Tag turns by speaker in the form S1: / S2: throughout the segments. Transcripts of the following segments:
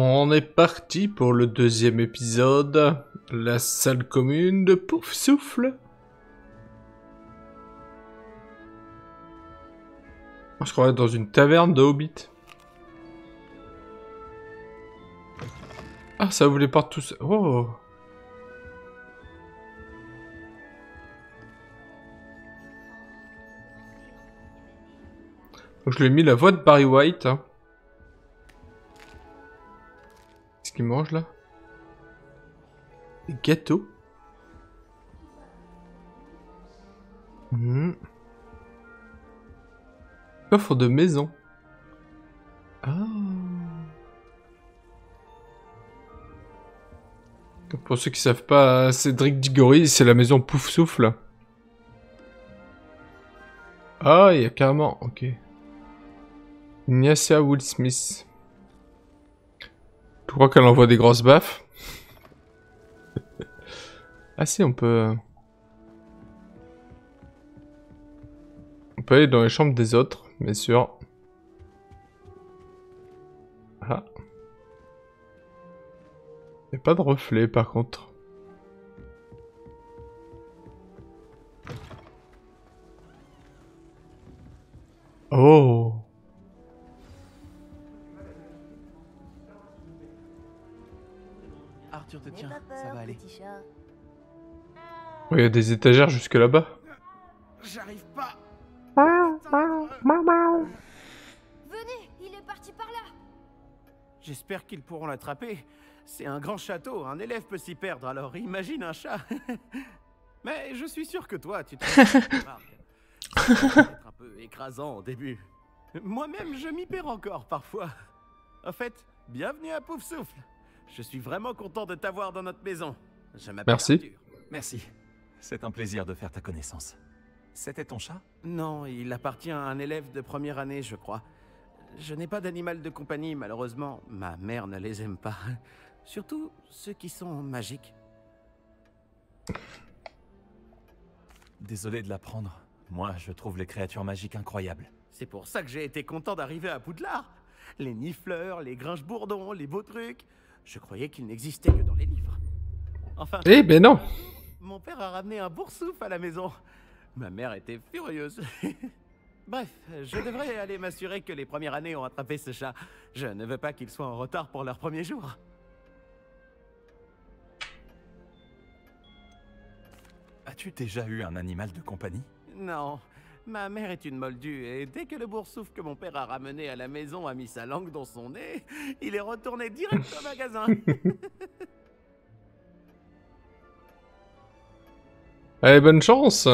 S1: On est parti pour le deuxième épisode. La salle commune de Pouf Souffle. Je crois dans une taverne de Hobbit. Ah, ça voulait pas tous. Oh. Je lui ai mis la voix de Barry White. Hein. Qu'il mange là Des gâteaux mmh. Coffre de maison. Ah. Pour ceux qui savent pas, Cédric Diggory, c'est la maison Pouf Souffle. Ah, il y a carrément... Ok. Ignacia Will Smith. Je crois qu'elle envoie des grosses baffes. ah si, on peut... On peut aller dans les chambres des autres, bien sûr. Ah. Il n'y a pas de reflet par contre. Oh
S2: Arthur te tient, ça va aller.
S1: Il y a des étagères jusque là-bas.
S2: J'arrive pas.
S3: Venez, il est parti par là.
S2: J'espère qu'ils pourront l'attraper. C'est un grand château, un élève peut s'y perdre, alors imagine un chat. Mais je suis sûr que toi, tu te être un peu écrasant au début. Moi-même, je m'y perds encore parfois. En fait, bienvenue à Pouf Souffle. Je suis vraiment content de t'avoir dans notre maison. Je m'appelle
S1: Merci.
S2: Arthur.
S4: Merci. C'est un plaisir de faire ta connaissance. C'était ton chat?
S2: Non, il appartient à un élève de première année, je crois. Je n'ai pas d'animal de compagnie, malheureusement. Ma mère ne les aime pas. Surtout ceux qui sont magiques.
S4: Désolé de l'apprendre. Moi, je trouve les créatures magiques incroyables.
S2: C'est pour ça que j'ai été content d'arriver à Poudlard. Les nifleurs, les grinche-bourdons, les beaux trucs. Je croyais qu'ils n'existaient que dans les livres. Enfin,
S1: Eh ben non
S2: mon père a ramené un boursouf à la maison. Ma mère était furieuse. Bref, je devrais aller m'assurer que les premières années ont attrapé ce chat. Je ne veux pas qu'il soit en retard pour leur premier jour.
S4: As-tu déjà eu un animal de compagnie?
S2: Non, ma mère est une moldue et dès que le boursouf que mon père a ramené à la maison a mis sa langue dans son nez, il est retourné direct au magasin.
S1: Allez, bonne chance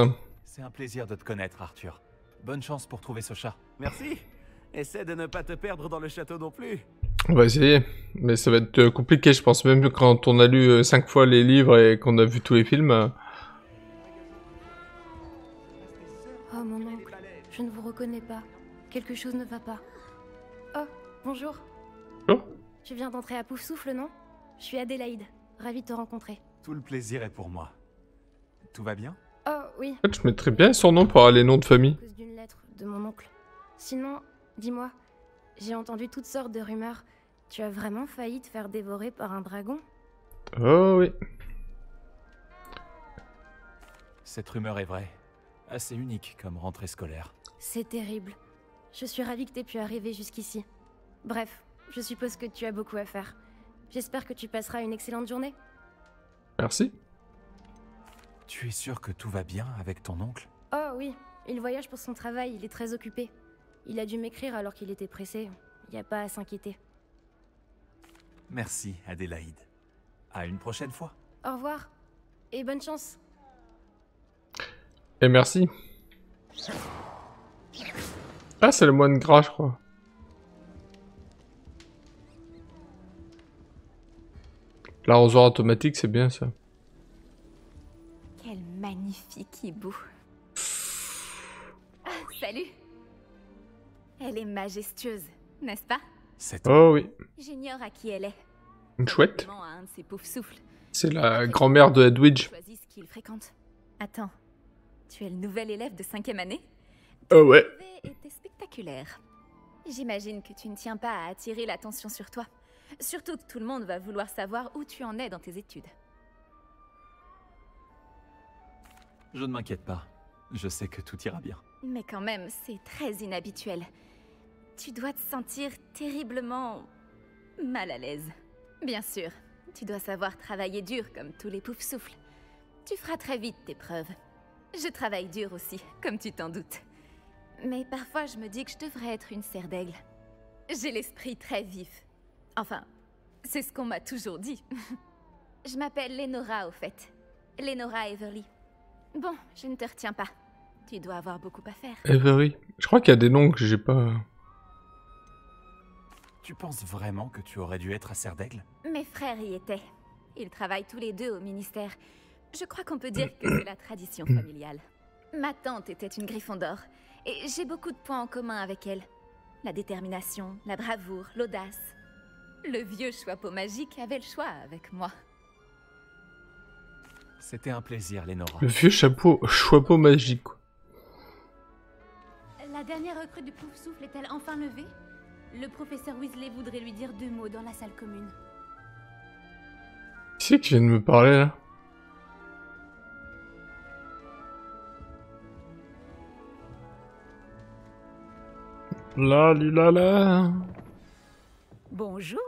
S4: C'est un plaisir de te connaître, Arthur. Bonne chance pour trouver ce chat.
S2: Merci. Essaie de ne pas te perdre dans le château non plus.
S1: On va essayer. Mais ça va être euh, compliqué, je pense. Même quand on a lu 5 fois les livres et qu'on a vu tous les films.
S3: Reconnais pas. Quelque chose ne va pas. Oh, bonjour.
S1: Oh.
S3: Tu viens d'entrer à Pouf Souffle, non? Je suis Adélaïde. Ravie de te rencontrer.
S4: Tout le plaisir est pour moi. Tout va bien?
S3: Oh oui,
S1: En fait, je mettrais bien son nom pour les noms de famille.
S3: à cause d'une lettre de mon oncle. Sinon, dis-moi, j'ai entendu toutes sortes de rumeurs. Tu as vraiment failli te faire dévorer par un dragon?
S1: Oh oui.
S4: Cette rumeur est vraie. Assez unique comme rentrée scolaire.
S3: C'est terrible. Je suis ravie que t'aies pu arriver jusqu'ici. Bref, je suppose que tu as beaucoup à faire. J'espère que tu passeras une excellente journée.
S1: Merci.
S4: Tu es sûr que tout va bien avec ton oncle?
S3: Oh oui, il voyage pour son travail, il est très occupé. Il a dû m'écrire alors qu'il était pressé. Il n'y a pas à s'inquiéter.
S4: Merci, Adélaïde. À une prochaine fois.
S3: Au revoir. Et bonne chance.
S1: Et merci. Ah, c'est le moine gras, je crois. L'arrosoir automatique, c'est bien ça.
S5: Quel magnifique hibou. Ah, salut. Elle est majestueuse, n'est-ce pas?
S4: C'est
S1: Oh oui.
S5: J'ignore à qui elle est.
S1: Une chouette. C'est la grand-mère de Edwidge.
S5: Attends, tu es le nouvel élève de cinquième année?
S1: Oh ouais.
S5: spectaculaire. J'imagine que tu ne tiens pas à attirer l'attention sur toi. Surtout que tout le monde va vouloir savoir où tu en es dans tes études.
S4: Je ne m'inquiète pas. Je sais que tout ira bien.
S5: Mais quand même, c'est très inhabituel. Tu dois te sentir terriblement mal à l'aise. Bien sûr, tu dois savoir travailler dur comme tous les poufs souffles. Tu feras très vite tes preuves. Je travaille dur aussi, comme tu t'en doutes. Mais parfois, je me dis que je devrais être une serre d'aigle. J'ai l'esprit très vif. Enfin, c'est ce qu'on m'a toujours dit. je m'appelle Lenora, au fait. Lenora Everly. Bon, je ne te retiens pas. Tu dois avoir beaucoup à faire.
S1: Avery. Je crois qu'il y a des noms que j'ai pas.
S4: Tu penses vraiment que tu aurais dû être à Serre d'Aigle?
S5: Mes frères y étaient. Ils travaillent tous les deux au ministère. Je crois qu'on peut dire que c'est la tradition familiale. Ma tante était une griffon d'or, et j'ai beaucoup de points en commun avec elle. La détermination, la bravoure, l'audace. Le vieux chapeau magique avait le choix avec moi.
S4: C'était un plaisir, Lenora.
S1: Le vieux chapeau, chapeau magique. quoi.
S3: La dernière recrue du Pouf Souffle est-elle enfin levée? Le professeur Weasley voudrait lui dire deux mots dans la salle commune.
S1: Qui c'est qui vient de me parler là? La la la.
S6: Bonjour.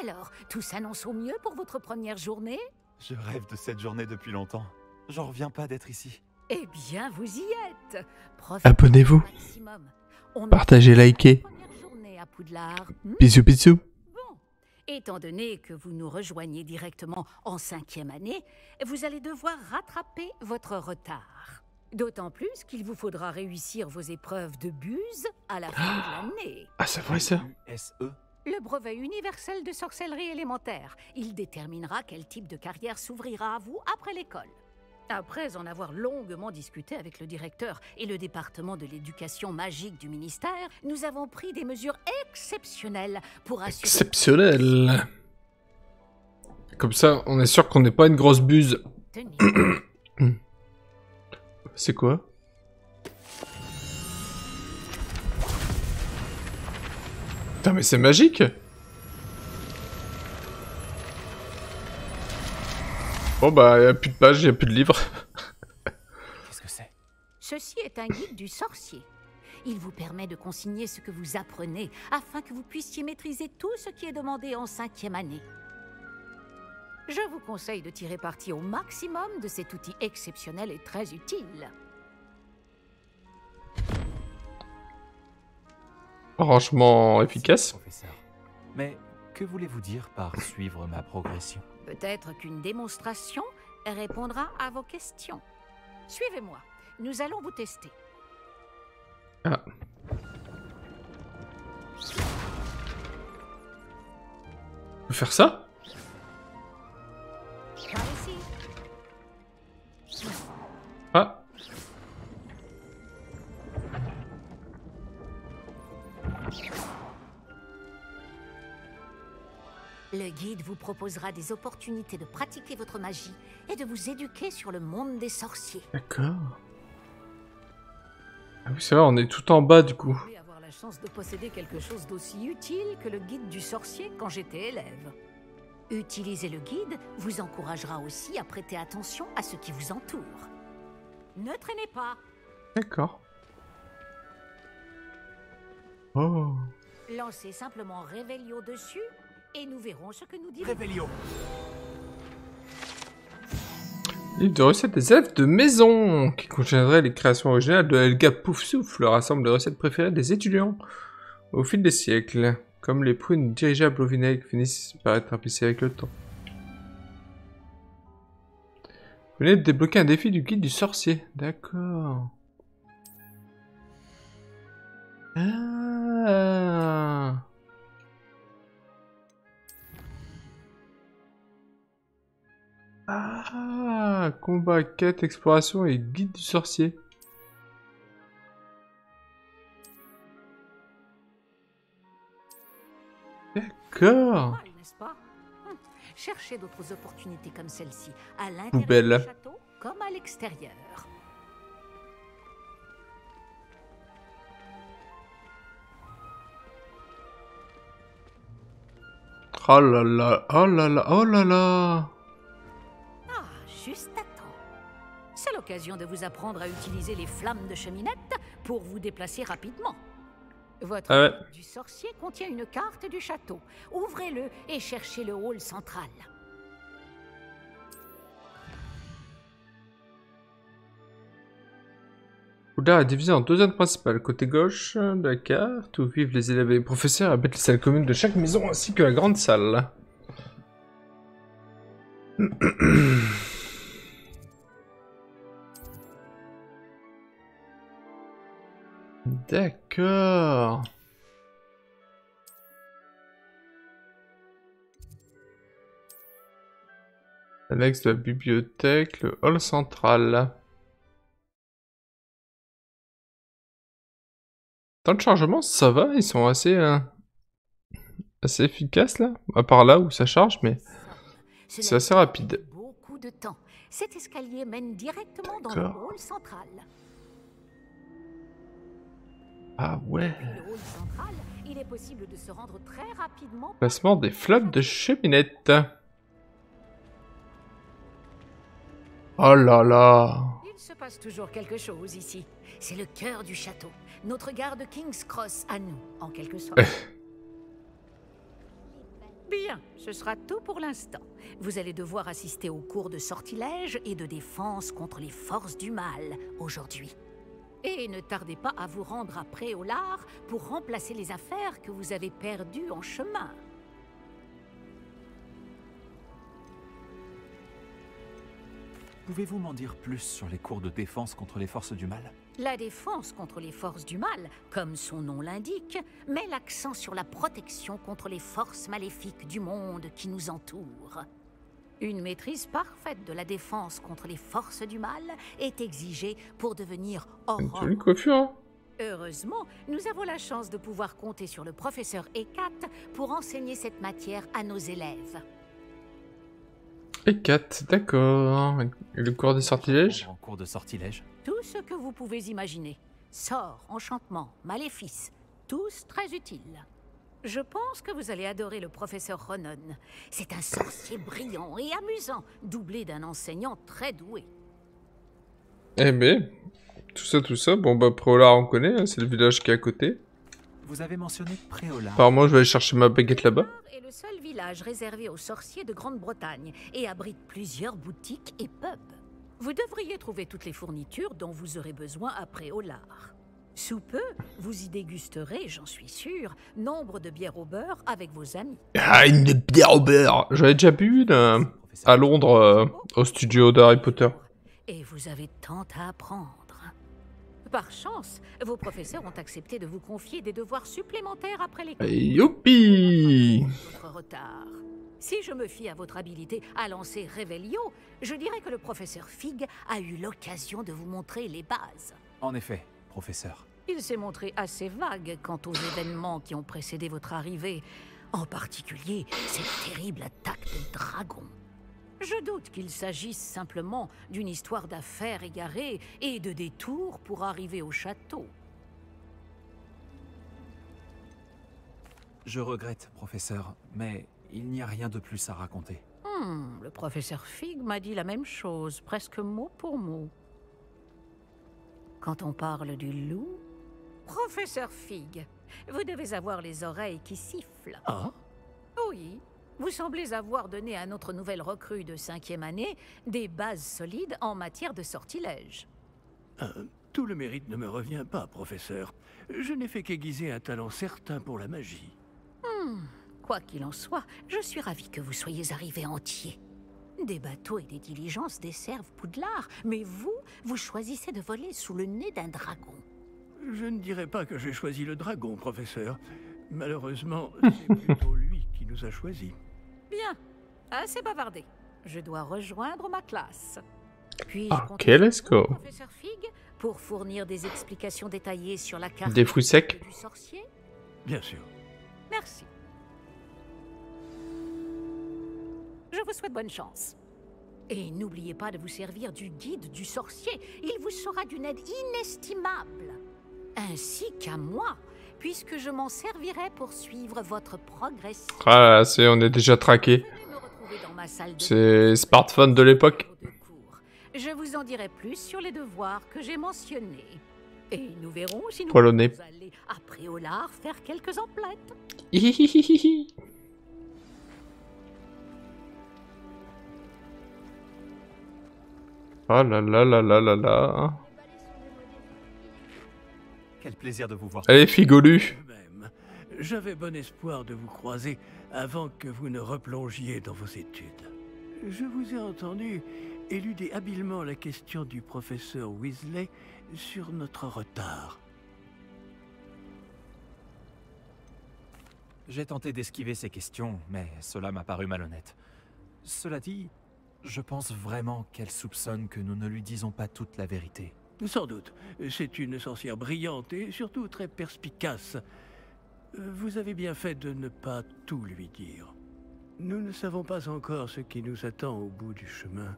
S6: Alors, tout s'annonce au mieux pour votre première journée?
S4: Je rêve de cette journée depuis longtemps. J'en reviens pas d'être ici.
S6: Eh bien, vous y êtes.
S1: Abonnez-vous.
S6: au maximum. On
S1: Partagez, likez.
S6: une première journée à Poudlard. Hmm?
S1: Bisous bisous.
S6: Bon, étant donné que vous nous rejoignez directement en cinquième année, vous allez devoir rattraper votre retard. D'autant plus qu'il vous faudra réussir vos épreuves de buse à la fin de l'année.
S1: Ah c'est vrai ça.
S4: U-S-E
S6: Le brevet universel de sorcellerie élémentaire. Il déterminera quel type de carrière s'ouvrira à vous après l'école. Après en avoir longuement discuté avec le directeur et le département de l'éducation magique du ministère, nous avons pris des mesures exceptionnelles pour assurer...
S1: Exceptionnel. Comme ça, on est sûr qu'on n'est pas une grosse buse. C'est quoi Putain mais c'est magique Bon bah y a plus de pages, y a plus de livres.
S4: Qu'est-ce que c'est?
S6: Ceci est un guide du sorcier. Il vous permet de consigner ce que vous apprenez afin que vous puissiez maîtriser tout ce qui est demandé en cinquième année. Je vous conseille de tirer parti au maximum de cet outil exceptionnel et très utile.
S1: Rangement efficace.
S4: Professeur. Mais que voulez-vous dire par suivre ma progression?
S6: Peut-être qu'une démonstration répondra à vos questions. Suivez-moi. Nous allons vous tester.
S1: Ah. On peut faire ça? Ah.
S6: Le guide vous proposera des opportunités de pratiquer votre magie et de vous éduquer sur le monde des sorciers.
S1: D'accord. Ah oui c'est vrai, on est tout en bas du coup.
S6: Pouvez avoir la chance de posséder quelque chose d'aussi utile que le guide du sorcier quand j'étais élève. Utiliser le guide vous encouragera aussi à prêter attention à ce qui vous entoure. Ne traînez pas.
S1: D'accord. Oh.
S6: Lancez simplement Réveillon dessus et nous verrons ce que nous dirons.
S4: Réveillon
S1: Livre de recettes des elfes de maison, qui contiendrait les créations originales de Helga Poufsouffle, rassemble les recettes préférées des étudiants au fil des siècles, comme les prunes dirigeables au vinaigre finissent par être rapissées avec le temps. Vous venez de débloquer un défi du guide du sorcier. D'accord. Ah. Ah, combat, quête, exploration et guide du sorcier. D'accord.
S6: Hum. Cherchez d'autres opportunités comme celle-ci, à l'intérieur du château comme à l'extérieur.
S1: Oh là là, oh là là, oh là là.
S6: Ah, juste à temps. C'est l'occasion de vous apprendre à utiliser les flammes de cheminette pour vous déplacer rapidement. Votre
S1: Ah ouais.
S6: du sorcier contient une carte du château. Ouvrez-le et cherchez le hall central.
S1: Poudlard est divisé en deux zones principales. Côté gauche de la carte, où vivent les élèves et les professeurs, habitent les salles communes de chaque maison ainsi que la grande salle. D'accord. Annexe de la bibliothèque, le hall central. Temps de chargement, ça va, ils sont assez, euh, assez efficaces là. À part là où ça charge, mais
S6: Ce
S1: C'est assez rapide.
S6: Beaucoup de temps. Cet escalier mène directement dans le
S1: D'accord.
S6: hall central. Très rapidement.
S1: Placement des flammes de cheminette. Oh là là.
S6: Il se passe toujours quelque chose ici. C'est le cœur du château. Notre gare de King's Cross à nous, en quelque sorte. Bien, ce sera tout pour l'instant. Vous allez devoir assister aux cours de sortilège et de défense contre les forces du mal aujourd'hui. Et ne tardez pas à vous rendre à Préolard pour remplacer les affaires que vous avez perdues en chemin.
S4: Pouvez-vous m'en dire plus sur les cours de défense contre les forces du mal?
S6: La défense contre les forces du mal, comme son nom l'indique, met l'accent sur la protection contre les forces maléfiques du monde qui nous entoure. Une maîtrise parfaite de la défense contre les forces du mal est exigée pour devenir
S1: Une
S6: Aurore.
S1: jolie coiffure. hein.
S6: Heureusement, nous avons la chance de pouvoir compter sur le professeur Ekat pour enseigner cette matière à nos élèves.
S1: 4, d'accord. Le cours des sortilèges
S4: En cours de sortilège
S6: Tout ce que vous pouvez imaginer. Sorts, enchantements, maléfices, tous très utiles. Je pense que vous allez adorer le professeur Ronon. C'est un sorcier brillant et amusant, doublé d'un enseignant très doué.
S1: Eh ben, tout ça, tout ça. Bon bah Préolard on connaît, hein, c'est le village qui est à côté.
S4: Vous avez mentionné Préolard.
S1: Apparemment je vais aller chercher ma baguette là-bas.
S6: est le seul village réservé aux sorciers de Grande-Bretagne et abrite plusieurs boutiques et pubs. Vous devriez trouver toutes les fournitures dont vous aurez besoin après au lard. Sous peu, vous y dégusterez, j'en suis sûr, nombre de bières au beurre avec vos amis.
S1: Ah, une bière au beurre J'avais déjà bu une euh, à Londres, euh, au studio d'Harry Potter.
S6: Et vous avez tant à apprendre. Par chance, vos professeurs ont accepté de vous confier des devoirs supplémentaires après l'école.
S1: Youpi
S6: Votre retard. Si je me fie à votre habilité à lancer Revelio, je dirais que le professeur Fig a eu l'occasion de vous montrer les bases.
S4: En effet, professeur.
S6: Il s'est montré assez vague quant aux événements qui ont précédé votre arrivée, en particulier cette terrible attaque de dragon. Je doute qu'il s'agisse simplement d'une histoire d'affaires égarées et de détours pour arriver au château.
S4: Je regrette, professeur, mais il n'y a rien de plus à raconter.
S6: Hmm, le professeur Fig m'a dit la même chose, presque mot pour mot. Quand on parle du loup, professeur Fig, vous devez avoir les oreilles qui sifflent.
S7: Ah
S6: Oui, vous semblez avoir donné à notre nouvelle recrue de cinquième année des bases solides en matière de sortilège.
S7: Euh, Tout le mérite ne me revient pas, professeur. Je n'ai fait qu'aiguiser un talent certain pour la magie.
S6: Quoi qu'il en soit, je suis ravi que vous soyez arrivé entier. Des bateaux et des diligences desservent Poudlard, mais vous, vous choisissez de voler sous le nez d'un dragon.
S7: Je ne dirais pas que j'ai choisi le dragon, professeur. Malheureusement, c'est plutôt lui qui nous a choisis.
S6: Bien, assez bavardé. Je dois rejoindre ma classe. Puis
S1: Ok, let's go.
S6: Professeur Fig, pour fournir des explications détaillées sur la carte
S1: Des fruits secs.
S6: du sorcier?
S7: Bien sûr.
S6: Merci. Je vous souhaite bonne chance. Et n'oubliez pas de vous servir du guide du sorcier. Il vous sera d'une aide inestimable. Ainsi qu'à moi. puisque je m'en servirai pour suivre votre progression.
S1: Ah, c'est, on est déjà traqué. C'est smartphone de l'époque.
S6: Je vous en dirai plus sur les devoirs que j'ai mentionnés. Et nous verrons si nous pouvons aller après au lard faire quelques emplettes.
S1: Oh là là là là là là.
S4: Quel plaisir de vous voir.
S1: Allez, figolu.
S7: J'avais bon espoir de vous croiser avant que vous ne replongiez dans vos études. Je vous ai entendu éluder habilement la question du professeur Weasley sur notre retard.
S4: J'ai tenté d'esquiver ces questions, mais cela m'a paru malhonnête. Cela dit, je pense vraiment qu'elle soupçonne que nous ne lui disons pas toute la vérité.
S7: Sans doute, c'est une sorcière brillante et surtout très perspicace. Vous avez bien fait de ne pas tout lui dire. Nous ne savons pas encore ce qui nous attend au bout du chemin.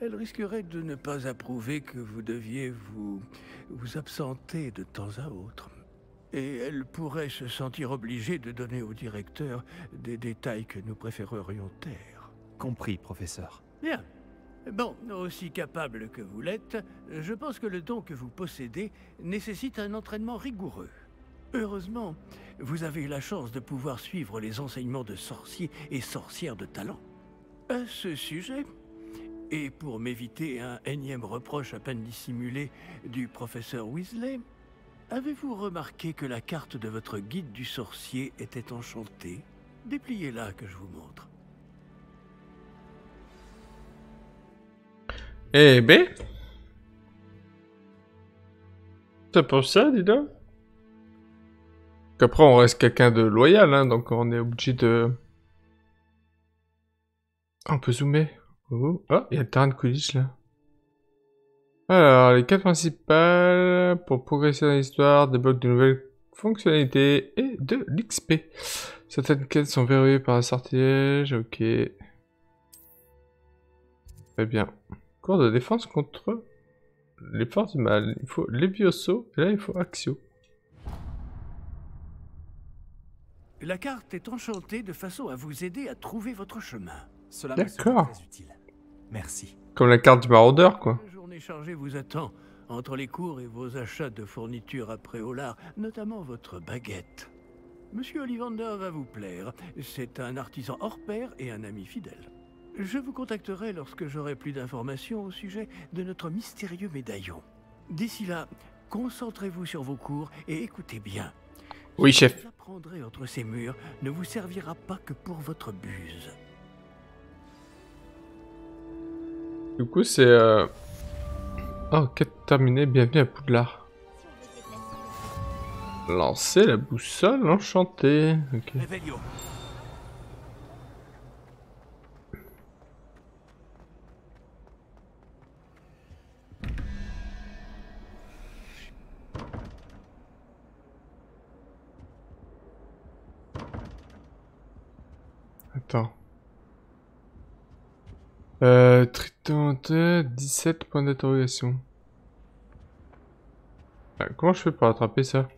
S7: Elle risquerait de ne pas approuver que vous deviez vous, vous absenter de temps à autre. Et elle pourrait se sentir obligée de donner au directeur des détails que nous préférerions taire.
S4: Compris, professeur.
S7: Bien. Bon, aussi capable que vous l'êtes, je pense que le don que vous possédez nécessite un entraînement rigoureux. Heureusement, vous avez la chance de pouvoir suivre les enseignements de sorciers et sorcières de talent. À ce sujet, et pour m'éviter un énième reproche à peine dissimulé du professeur Weasley, avez-vous remarqué que la carte de votre guide du sorcier était enchantée? Dépliez-la que je vous montre.
S1: Eh ben. C'est pour ça, dis donc? Qu'après, on reste quelqu'un de loyal, hein, donc on est obligé de... Ah, On peut zoomer. Oh, oh, il y a le terrain de Quidditch, là. Alors, les quatre principales pour progresser dans l'histoire, débloquent de nouvelles fonctionnalités et de l'XP. Certaines quêtes sont verrouillées par un sortilège, ok. Très bien. Cours de défense contre les forces du mal. Il faut Levioso, et là il faut Axio.
S7: La carte est enchantée de façon à vous aider à trouver votre chemin.
S4: Cela me serait
S1: D'accord.
S4: très utile. Merci.
S1: Comme la carte du maraudeur, quoi.
S7: Une journée chargée vous attend entre les cours et vos achats de fournitures après Olar, notamment votre baguette. Monsieur Ollivander va vous plaire. C'est un artisan hors pair et un ami fidèle. Je vous contacterai lorsque j'aurai plus d'informations au sujet de notre mystérieux médaillon. D'ici là, concentrez-vous sur vos cours et écoutez bien.
S1: Oui,
S7: Ce que
S1: chef.
S7: Vous apprendrez entre ces murs ne vous servira pas que pour votre buse.
S1: Du coup, c'est... Euh... Oh, quête terminée, bienvenue à Poudlard. Lancer la boussole enchantée. Ok. Attends. Euh, Triton 17 points d'interrogation. Ah, comment je fais pour attraper ça?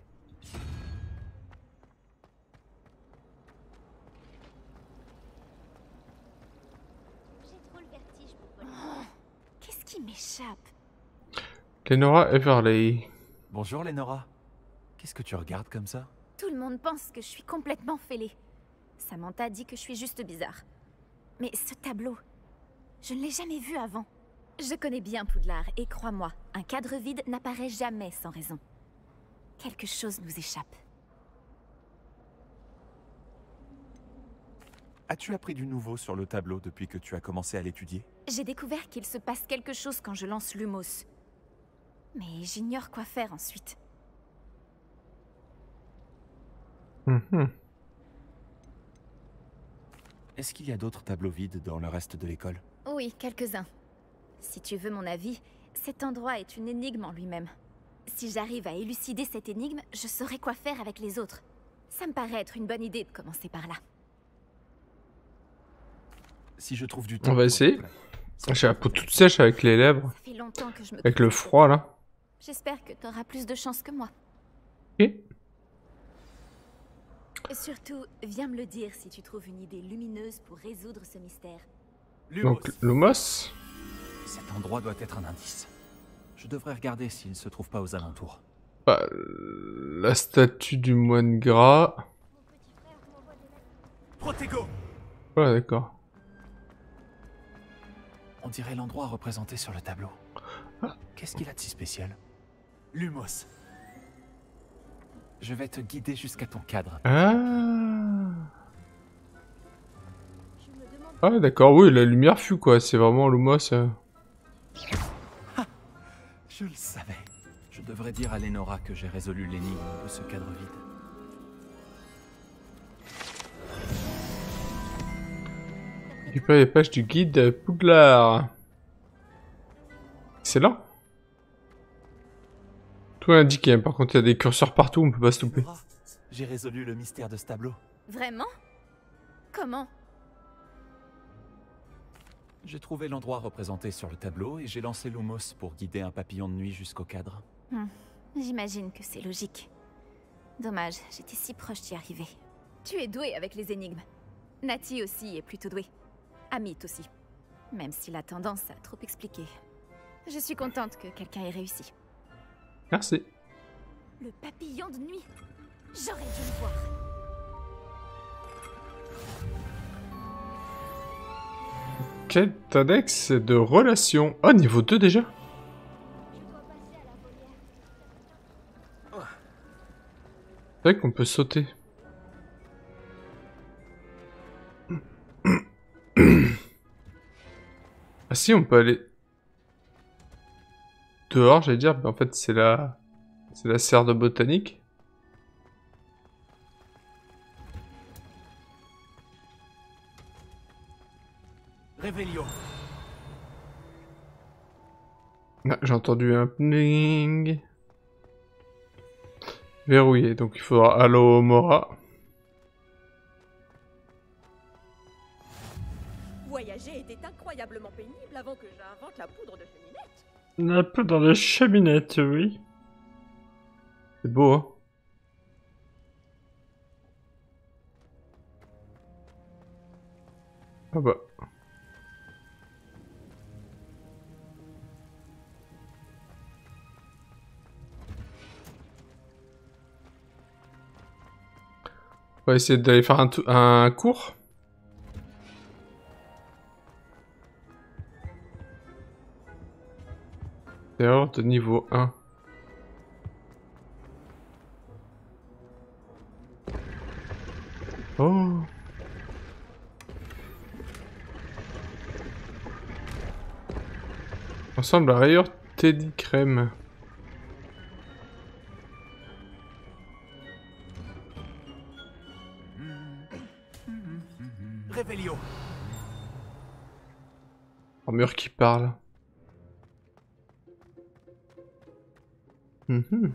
S5: Qu'est-ce qui m'échappe
S1: Lenora Everley.
S4: Bonjour, Lenora. Qu'est-ce que tu regardes comme ça?
S5: Tout le monde pense que je suis complètement fêlée. Samantha dit que je suis juste bizarre. Mais ce tableau, je ne l'ai jamais vu avant. Je connais bien Poudlard et crois-moi, un cadre vide n'apparaît jamais sans raison. Quelque chose nous échappe.
S4: As-tu appris du nouveau sur le tableau depuis que tu as commencé à l'étudier?
S5: J'ai découvert qu'il se passe quelque chose quand je lance l'humos. Mais j'ignore quoi faire ensuite.
S1: Mhm.
S4: Est-ce qu'il y a d'autres tableaux vides dans le reste de l'école?
S5: Oui, quelques-uns. Si tu veux mon avis, cet endroit est une énigme en lui-même. Si j'arrive à élucider cette énigme, je saurai quoi faire avec les autres. Ça me paraît être une bonne idée de commencer par là.
S4: Si je trouve du temps...
S1: On va essayer.
S4: plaire.
S1: J'ai la peau toute sèche avec les lèvres.
S5: Ça fait longtemps que je me...
S1: Avec le froid, là.
S5: J'espère que t'auras plus de chance que moi. Surtout, viens me le dire si tu trouves une idée lumineuse pour résoudre ce mystère.
S4: Lumos.
S1: Donc, Lumos.
S4: Cet endroit doit être un indice. Je devrais regarder s'il ne se trouve pas aux alentours.
S1: Bah, la statue du moine gras.
S4: Protego
S1: Ouais, d'accord.
S4: On dirait l'endroit représenté sur le tableau. Qu'est-ce qu'il a de si spécial? Lumos. Je vais te guider jusqu'à ton cadre.
S1: Ah. Ah, d'accord, oui, la lumière fut quoi. C'est vraiment Lumos. euh.
S4: Je le savais. Je devrais dire à Lenora que j'ai résolu l'énigme de ce cadre vide.
S1: Récupérer les pages du guide Poudlard. Excellent. Tout est indiqué, hein. par contre il y a des curseurs partout, on peut pas se louper.
S4: J'ai résolu le mystère de ce tableau.
S5: Vraiment? Comment?
S4: J'ai trouvé l'endroit représenté sur le tableau et j'ai lancé Lumos pour guider un papillon de nuit jusqu'au cadre.
S5: J'imagine que c'est logique. Dommage, j'étais si proche d'y arriver. Tu es doué avec les énigmes. Nati aussi est plutôt douée. Amit aussi. Même s'il a tendance à trop expliquer. Je suis contente que quelqu'un ait réussi.
S1: Merci.
S5: Le papillon de nuit J'aurais dû le voir.
S1: Quel annexe de relation Ah, niveau 2 déjà C'est vrai qu'on peut sauter. Ah si, on peut aller... Dehors, j'allais dire, mais en fait c'est la... C'est la serre de botanique.
S4: Révélio.
S1: Ah, j'ai entendu un pling. Verrouillé, donc il faudra Allo Mora.
S8: Voyager était incroyablement pénible avant que j'invente la poudre de.
S1: Un peu dans la cheminette, oui. C'est beau, hein Ah bah. On va essayer d'aller faire un, un cours. Erreur de niveau 1. Oh. Ensemble, la rayure Teddy Crème. Un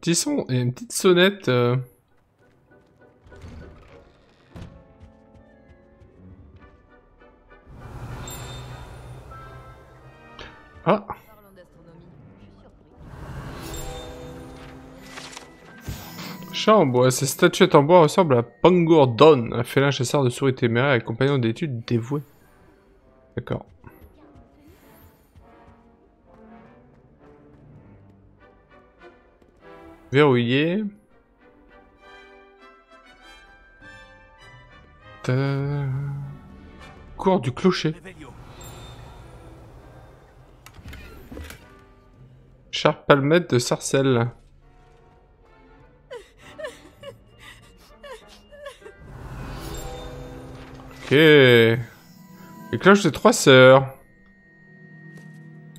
S1: petit son et une petite sonnette. euh. Ah. Chat en bois. Ces statuettes en bois ressemblent à Pangur Don, un félin chasseur de souris téméraire et compagnon d'études dévoué. D'accord. Verrouillé. Ta- Cours du clocher. Charpe palmette de sarcelle. Ok. Les cloches des trois sœurs.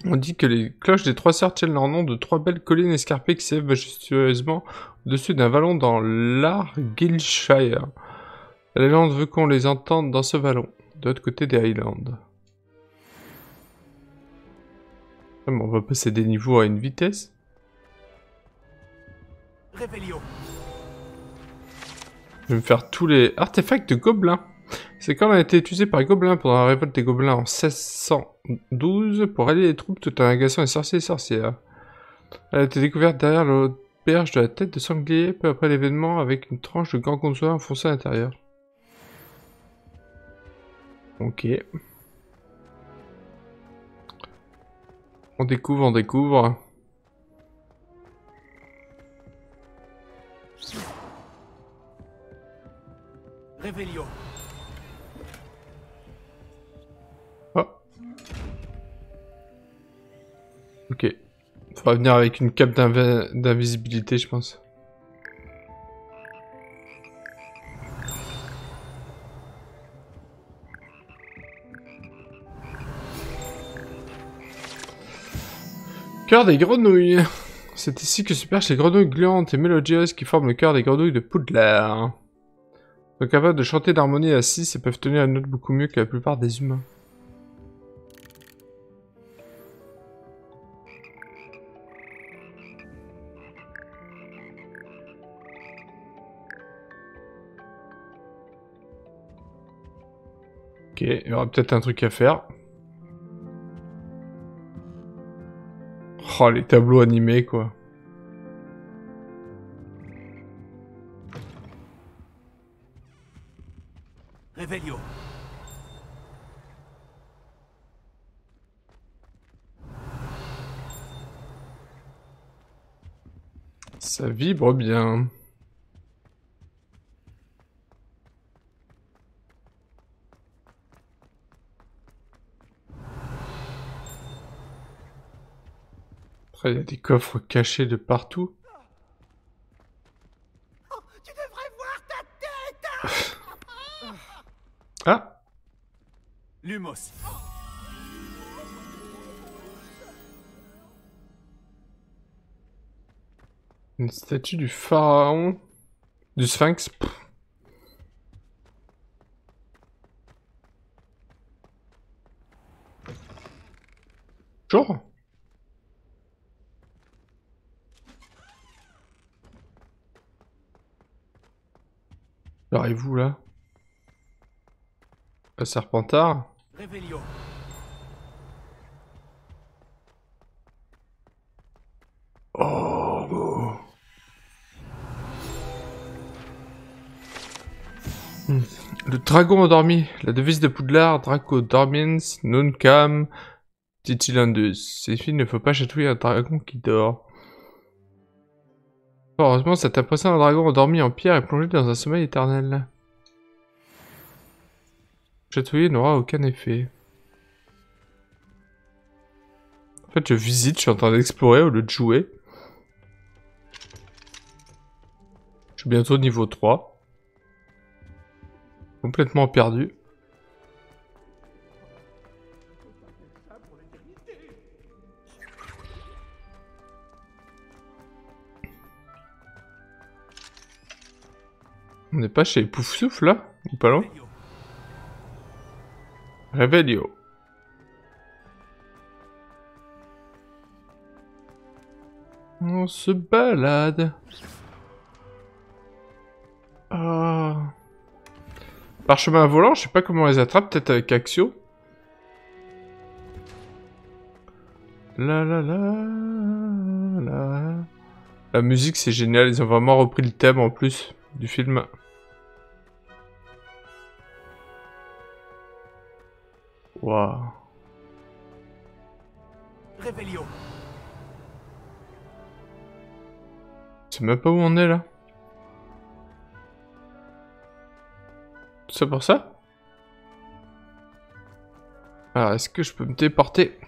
S1: On dit que les cloches des trois sœurs tiennent leur nom de trois belles collines escarpées qui s'élèvent majestueusement au-dessus d'un vallon dans l'Argyllshire. La légende veut qu'on les entende dans ce vallon, de l'autre côté des Highlands. Ah, on va passer des niveaux à une vitesse. Je vais me faire tous les artefacts de gobelins. Ces cornes a été utilisé par les gobelins pendant la révolte des gobelins en 1612 pour allier les troupes tout en agaçant les sorciers et sorcières. Elle a été découverte derrière le berge de la tête de sanglier peu après l'événement avec une tranche de gorgonzola enfoncée à l'intérieur. Ok. On découvre, on découvre.
S7: Réveillon.
S1: Ok. Faudra venir avec une cape d'invi- d'invisibilité, je pense. Cœur des grenouilles. C'est ici que se perchent les grenouilles gluantes et mélodieuses qui forment le cœur des grenouilles de Poudlard. Sont capables de chanter d'harmonie à 6 et peuvent tenir une note beaucoup mieux que la plupart des humains. Il y aura peut-être un truc à faire. Oh, les tableaux animés, quoi. Ça vibre bien. Il y a des coffres cachés de partout.
S8: Tu devrais voir ta tête
S1: Ah
S4: Lumos.
S1: Une statue du pharaon. Du sphinx. Arrive-vous là? Un serpentard?
S7: Réveillon.
S1: Oh Hmm. Le dragon endormi, la devise de Poudlard, Draco dormiens, Nuncam, Titilandus. C'est fini, il ne faut pas chatouiller un dragon qui dort. Heureusement, cet impressionnant dragon endormi en pierre est plongé dans un sommeil éternel. Chatouiller n'aura aucun effet. En fait, je visite, je suis en train d'explorer au lieu de jouer. Je suis bientôt niveau 3. Complètement perdu. On n'est pas chez Pouf Souffle là Ou pas loin Revelio. On se balade. Ah. Parchemin volant, je sais pas comment on les attrape, peut-être avec Axio. La la la la. La musique c'est génial, ils ont vraiment repris le thème en plus du film.
S7: Réveillon.
S1: Je sais même pas où on est là. Ça pour ça? Alors, est-ce que je peux me déporter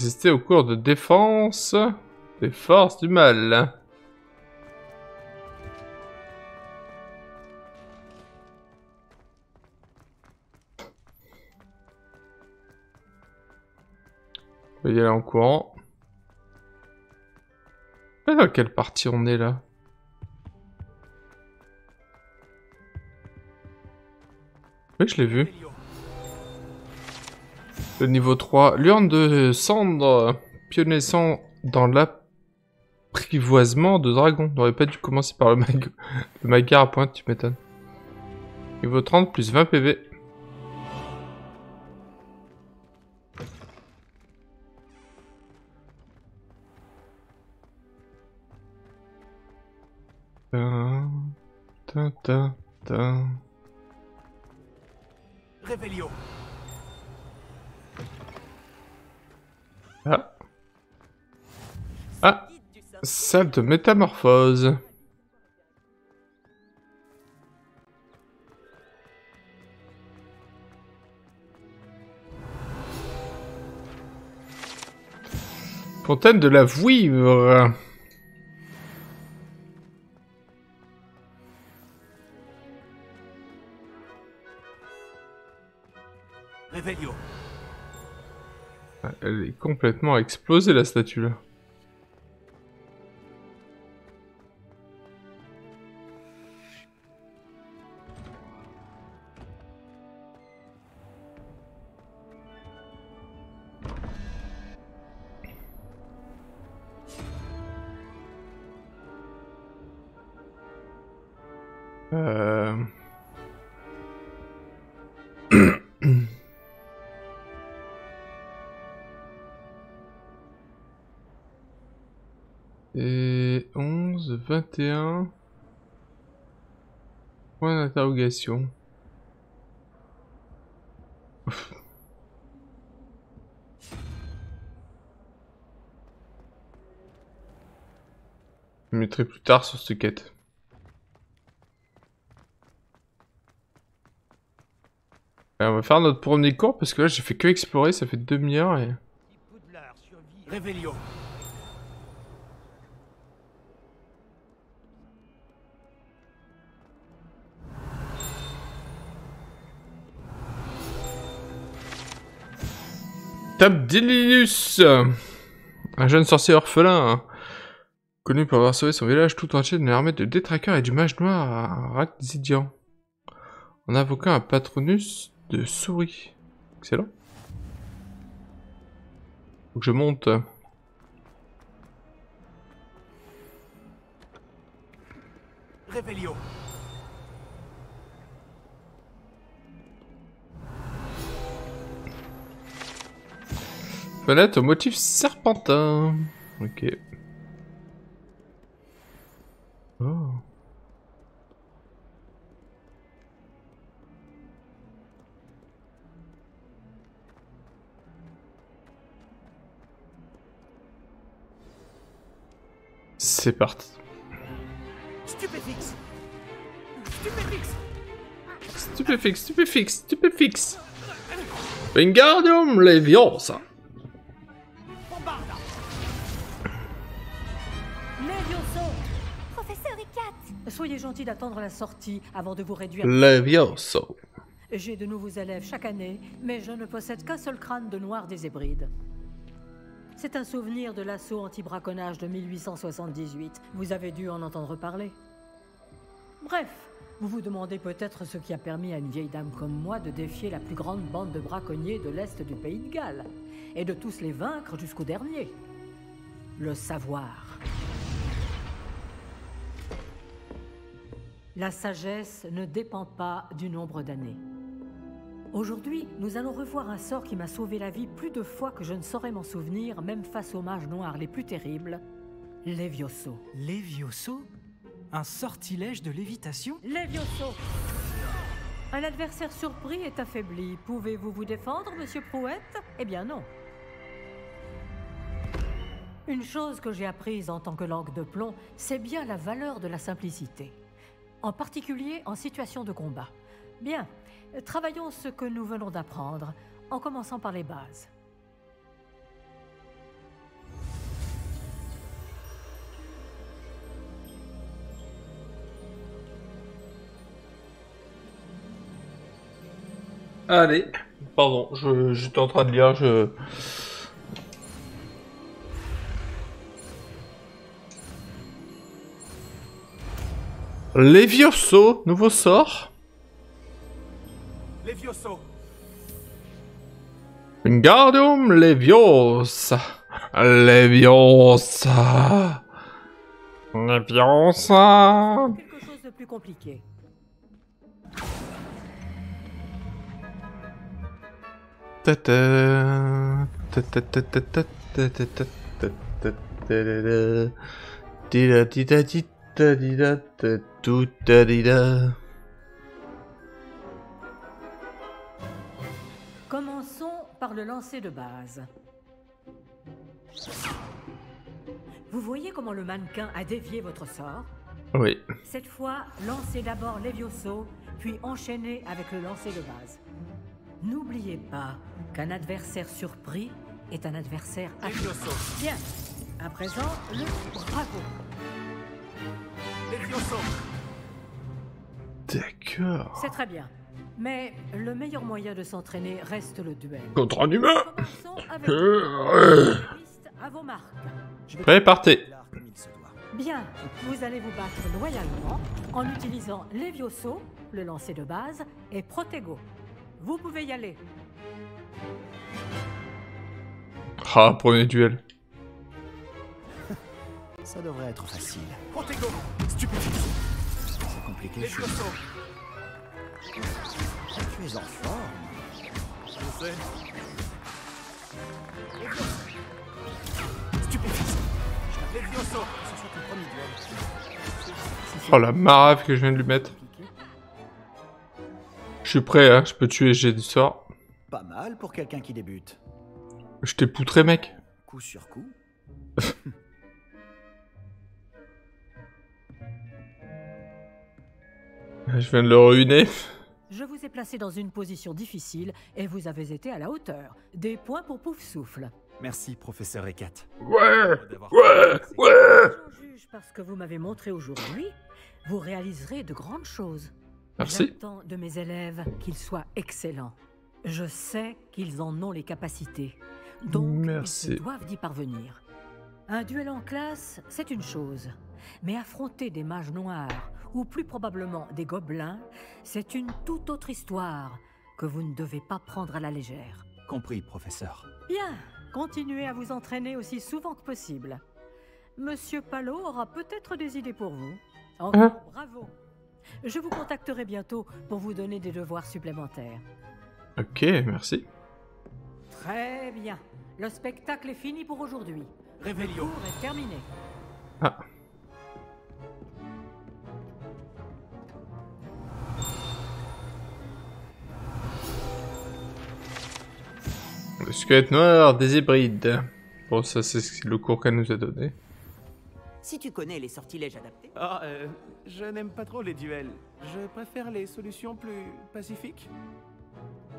S1: Assister au cours de défense des forces du mal. On va y aller en courant. Ah, Dans quelle partie on est là Oui, je l'ai vu. Le niveau 3. L'urne de cendre. Pionnaissant dans l'apprivoisement de dragon. N'aurait pas dû commencer par le, mag le magar à pointe, tu m'étonnes. Niveau 30 plus 20 PV. Tin, tin, tin, tin.
S9: Réveillon.
S1: Ah. Ah. Salle de métamorphose. Fontaine de la Vouivre. Elle est complètement explosée la statue là. 21... Point d'interrogation. Je mettrai plus tard sur cette quête. Et on va faire notre premier cours parce que là j'ai fait que explorer, ça fait demi-heure et... Tabdilinus Un jeune sorcier orphelin, hein, connu pour avoir sauvé son village tout entier d'une armée de détraqueurs et du mage noir à en invoquant un patronus de souris. Excellent. Faut que je monte. Fenêtre au motif serpentin. Ok. Oh. C'est parti.
S10: Stupéfix Stupéfix
S1: Stupéfix, stupéfix, stupéfix. Wingardium Leviosa.
S6: Soyez gentil d'attendre la sortie avant de vous réduire.
S1: Leviosa.
S6: J'ai de nouveaux élèves chaque année, mais je ne possède qu'un seul crâne de noir des Hébrides. C'est un souvenir de l'assaut anti-braconnage de 1878. Vous avez dû en entendre parler. Bref, vous vous demandez peut-être ce qui a permis à une vieille dame comme moi de défier la plus grande bande de braconniers de l'Est du pays de Galles, et de tous les vaincre jusqu'au dernier. Le savoir. La sagesse ne dépend pas du nombre d'années. Aujourd'hui, nous allons revoir un sort qui m'a sauvé la vie plus de fois que je ne saurais m'en souvenir, même face aux mages noirs les plus terribles, Levioso.
S11: Levioso? Un sortilège de lévitation?
S6: Levioso Un adversaire surpris est affaibli. Pouvez-vous vous défendre, monsieur Prouette? Eh bien non. Une chose que j'ai apprise en tant que langue de plomb, c'est bien la valeur de la simplicité. En particulier en situation de combat. Bien, travaillons ce que nous venons d'apprendre, en commençant par les bases.
S1: Allez. Pardon, je, j'étais en train de lire, je... Levioso, nouveau sort.
S9: Levioso.
S1: Wingardium Leviosa. Leviosa. Leviosa.
S6: Quelque chose de plus compliqué.
S1: Ta-ta. Tout da da.
S6: Commençons par le lancer de base. Vous voyez comment le mannequin a dévié votre sort?
S1: Oui.
S6: Cette fois, lancez d'abord Levioso, puis enchaînez avec le lancer de base. N'oubliez pas qu'un adversaire surpris est un adversaire
S2: Levioso.
S6: Bien. À présent, le Bravo.
S2: Levioso.
S1: D'accord.
S6: C'est très bien. Mais le meilleur moyen de s'entraîner reste le duel.
S1: Contre un humain.
S6: Commençons avec
S1: Euh,
S6: liste à vos marques.
S1: Prêt, partez.
S6: Bien, vous allez vous battre loyalement en utilisant Levioso, le lancer de base, et Protego. Vous pouvez y aller.
S1: Ah, premier duel.
S10: Ça devrait être facile.
S2: Protego.
S10: Stupéfiant. C'est compliqué. Je...
S2: Levioso.
S10: Tu es en forme.
S2: Je sais.
S10: Stupéfiant.
S2: Levioso.
S10: Ce soit ton premier duel.
S1: Oh la marave que je viens de lui mettre. Je suis prêt, hein. Je peux tuer, j'ai du sort.
S10: Pas mal pour quelqu'un qui débute.
S1: Je t'ai poutré, mec.
S10: Coup sur coup.
S1: Je viens de le ruiner.
S6: Je vous ai placé dans une position difficile et vous avez été à la hauteur. Des points pour Pouf Souffle.
S4: Merci, professeur Ekat.
S1: Ouais. Ouais. Ouais.
S6: Juge parce que vous m'avez montré aujourd'hui, vous réaliserez de grandes choses.
S1: Merci.
S6: J'attends de mes élèves qu'ils soient excellents. Je sais qu'ils en ont les capacités. Donc,
S1: Merci.
S6: ils se doivent d'y parvenir. Un duel en classe, c'est une chose. Mais affronter des mages noirs, ou plus probablement des gobelins, c'est une toute autre histoire que vous ne devez pas prendre à la légère.
S4: Compris, professeur.
S6: Bien, continuez à vous entraîner aussi souvent que possible. Monsieur Palot aura peut-être des idées pour vous. Encore
S1: Hein
S6: bravo. Je vous contacterai bientôt pour vous donner des devoirs supplémentaires.
S1: Ok, merci.
S6: Très bien. Le spectacle est fini pour aujourd'hui. Cours est terminé.
S1: Ah. Le squelette noir des hybrides. Bon, ça c'est le cours qu'elle nous a donné.
S12: Si tu connais les sortilèges adaptés.
S2: Ah, euh, je n'aime pas trop les duels. Je préfère les solutions plus pacifiques.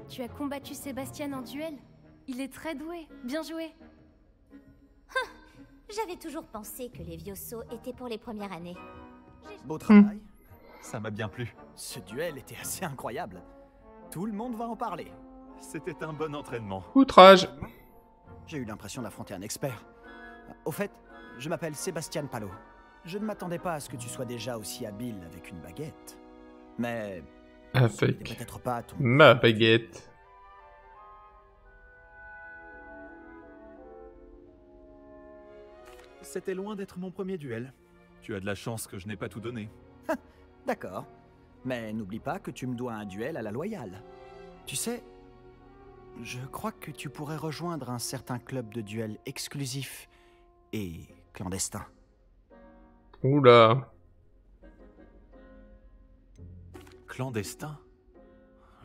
S13: Tu as combattu Sébastien en duel Il est très doué. Bien joué.
S14: J'avais toujours pensé que les Vioso étaient pour les premières années.
S10: Beau travail.
S4: Ça m'a bien plu.
S10: Ce duel était assez incroyable. Tout le monde va en parler.
S4: C'était un bon entraînement.
S1: Outrage.
S10: J'ai eu l'impression d'affronter un expert. Au fait, je m'appelle Sébastien Palot. Je ne m'attendais pas à ce que tu sois déjà aussi habile avec une baguette. Mais c'était
S1: Avec
S10: peut-être pas ton...
S1: ma baguette.
S4: C'était loin d'être mon premier duel. Tu as de la chance que je n'ai pas tout donné.
S10: D'accord. Mais n'oublie pas que tu me dois un duel à la loyale. Tu sais, je crois que tu pourrais rejoindre un certain club de duel exclusif et clandestin.
S1: Oula.
S4: Clandestin?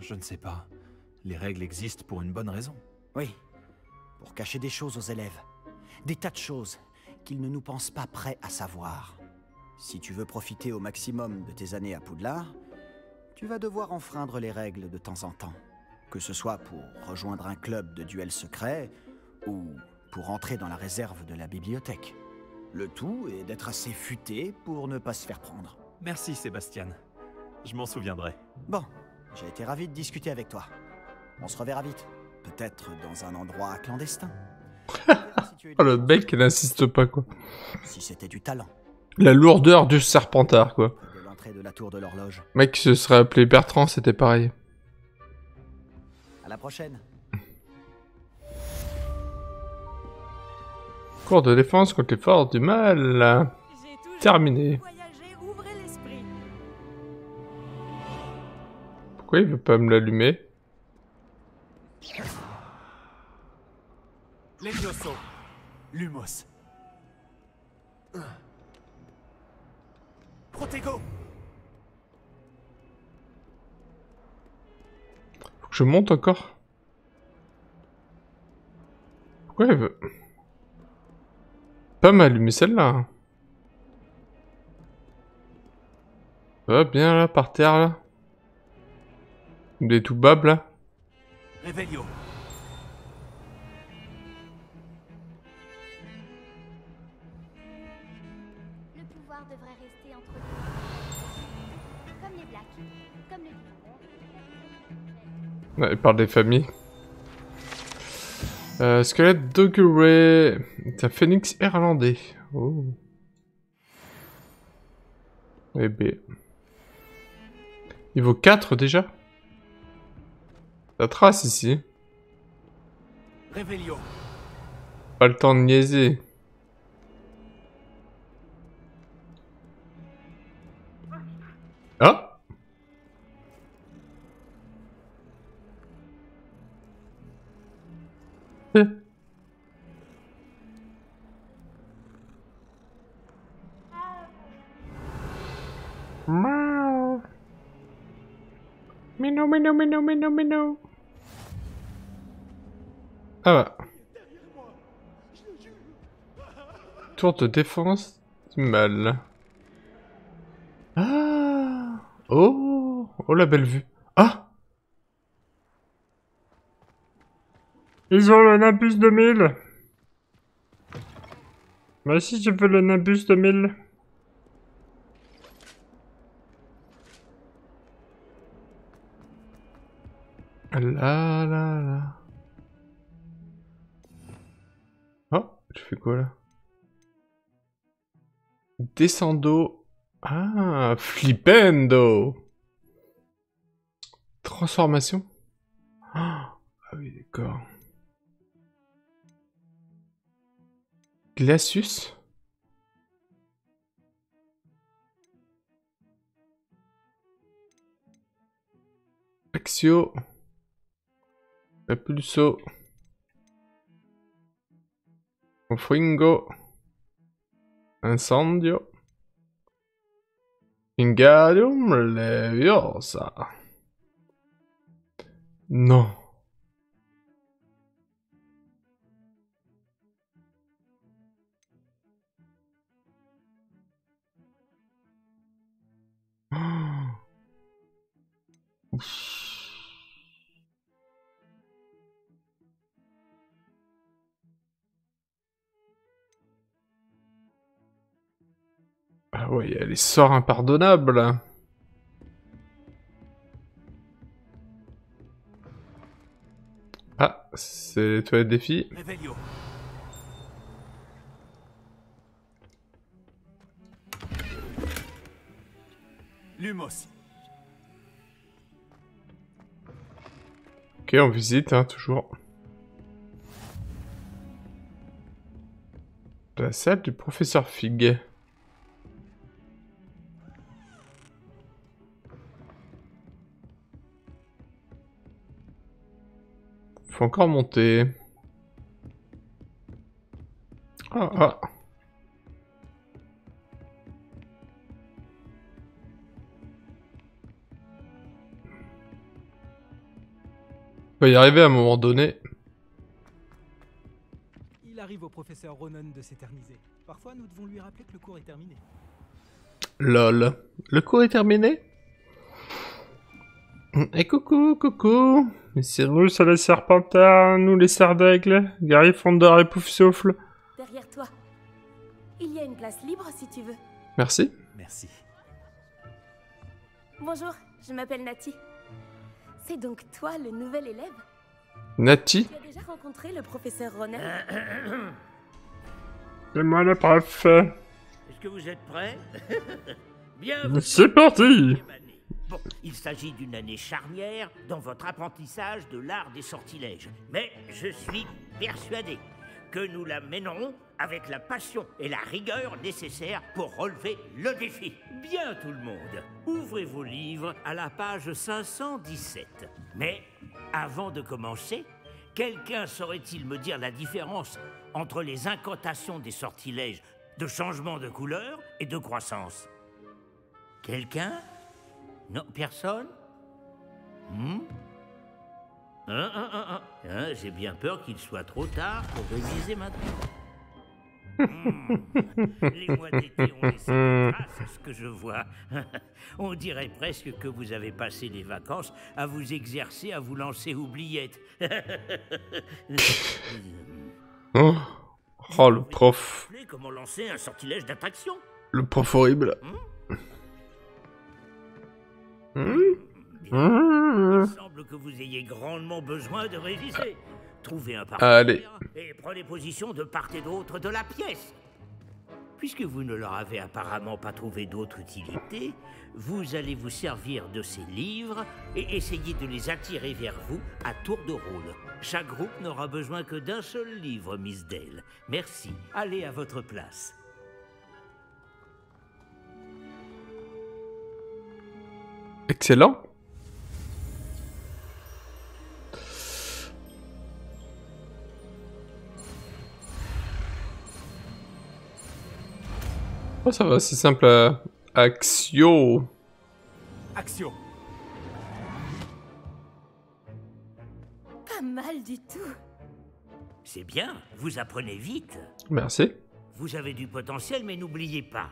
S4: Je ne sais pas. Les règles existent pour une bonne raison.
S10: Oui, pour cacher des choses aux élèves. Des tas de choses qu'ils ne nous pensent pas prêts à savoir. Si tu veux profiter au maximum de tes années à Poudlard, tu vas devoir enfreindre les règles de temps en temps. Que ce soit pour rejoindre un club de duel secret ou pour entrer dans la réserve de la bibliothèque. Le tout est d'être assez futé pour ne pas se faire prendre.
S4: Merci, Sébastien. Je m'en souviendrai.
S10: Bon, j'ai été ravi de discuter avec toi. On se reverra vite. Peut-être dans un endroit clandestin.
S1: Oh le
S10: la
S1: mec qui n'insiste pas quoi.
S10: Si c'était du talent.
S1: La lourdeur du serpentard quoi.
S10: De l'entrée de la tour de l'horloge.
S1: Mec qui se serait appelé Bertrand, c'était pareil.
S10: À la prochaine.
S1: Cours de défense contre les forces du mal. Terminé. Pourquoi il veut pas me l'allumer?
S4: Lumos. Protego
S1: je monte encore. Pourquoi il veut pas m'allumer celle-là. Bien là, par terre là. Est tout bab là. Ouais, il parle des familles. Euh, squelette Doggeray. C'est un phénix irlandais. Oh. Eh B. Niveau 4 déjà La trace ici. Pas le temps de niaiser. Minou, minou, minou, minou, minou. Ah bah. Tour de défense mal. Ah Oh Oh la belle vue. Ah Ils ont le Nimbus 2000 Bah si je veux le Nimbus 2000. Là là là. Oh, je fais quoi là? Descendo. Ah, flippendo. Transformation. Ah oui, d'accord. Glacius. Axio. Repulso. Fringo. Incendio. Ingadium Leviosa. Non. Ah ouais, il y a les sorts impardonnables. Ah, c'est les toilettes des filles.
S4: Lumos.
S1: Ok, on visite, hein, toujours. La salle du professeur Fig. Faut encore monter. Ah, ah. On va y arriver à un moment donné.
S11: Il arrive au professeur Ronan de s'éterniser. Parfois, nous devons lui rappeler que le cours est terminé.
S1: Lol. Le cours est terminé? Et coucou, coucou Cyrus à la serpentard, nous les serres d'aigle, Gary Fondor et Pouf Souffle.
S3: Derrière toi. Il y a une place libre si tu veux.
S1: Merci.
S4: Merci.
S3: Bonjour, je m'appelle Nati. C'est donc toi le nouvel élève?
S1: Nati
S3: Tu as déjà rencontré le professeur
S1: C'est moi le prof.
S15: Est-ce que vous êtes prêts? Bien. vous-
S1: C'est parti.
S15: Bon, il s'agit d'une année charnière dans votre apprentissage de l'art des sortilèges. Mais je suis persuadé que nous la mènerons avec la passion et la rigueur nécessaires pour relever le défi. Bien tout le monde, ouvrez vos livres à la page 517. Mais avant de commencer, quelqu'un saurait-il me dire la différence entre les incantations des sortilèges de changement de couleur et de croissance? Quelqu'un? Non, personne Hmm Hein, hein, hein, J'ai bien peur qu'il soit trop tard pour réviser maintenant. Hmm. Les mois d'été ont laissé des traces, à ce que je vois. On dirait presque que vous avez passé les vacances à vous exercer à vous lancer oubliette.
S1: Oh, Oh, le prof.
S15: Comment lancer un sortilège d'attraction?
S1: Le prof horrible. Hmm?
S15: Il semble que vous ayez grandement besoin de réviser. Trouvez un partenaire et prenez position de part et d'autre de la pièce. Puisque vous ne leur avez apparemment pas trouvé d'autre utilité, vous allez vous servir de ces livres et essayer de les attirer vers vous à tour de rôle. Chaque groupe n'aura besoin que d'un seul livre, Miss Dale. Merci. Allez à votre place.
S1: Excellent. Oh, ça va, c'est simple. euh, Axio.
S4: Action
S3: Pas mal du tout.
S15: C'est bien, vous apprenez vite.
S1: Merci.
S15: Vous avez du potentiel, mais n'oubliez pas,